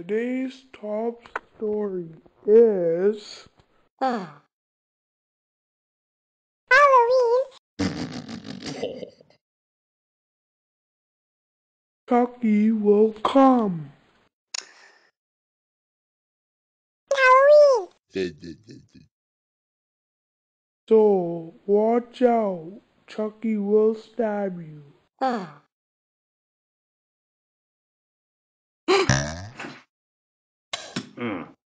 Today's top story is Halloween. Chucky will come. Halloween. So watch out. Chucky will stab you. Ah. Mm.